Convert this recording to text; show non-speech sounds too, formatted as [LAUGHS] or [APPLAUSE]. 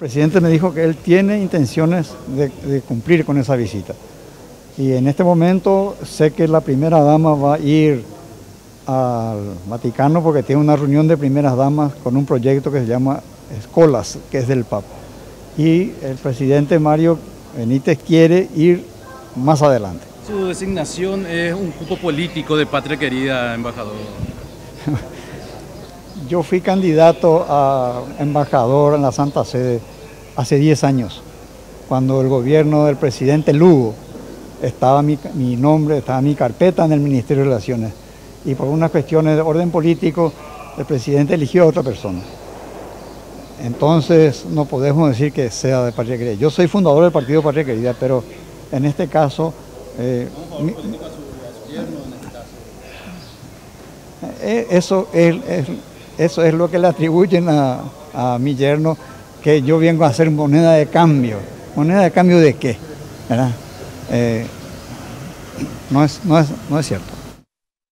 El presidente me dijo que él tiene intenciones de, de, cumplir con esa visita. Y en este momento sé que la primera dama va a ir al Vaticano porque tiene una reunión de primeras damas con un proyecto que se llama Escolas, que es del Papa. Y el presidente Mario Benítez quiere ir más adelante. Su designación es un cupo político de Patria Querida, embajador. [LAUGHS] Yo fui candidato a embajador en la Santa Sede hace 10 años, cuando el gobierno del presidente Lugo estaba mi, mi, nombre, estaba mi carpeta en el Ministerio de Relaciones. Y por unas cuestiones de orden político, el presidente eligió a otra persona. Entonces no podemos decir que sea de Patria Querida. Yo soy fundador del Partido Patria Querida, pero en este caso... Eh, mi, eso, es, es, eso es lo que le atribuyen a, a, mi yerno, que yo vengo a hacer moneda de cambio. ¿Moneda de cambio de qué? Eh, no, es, no, es, no es cierto.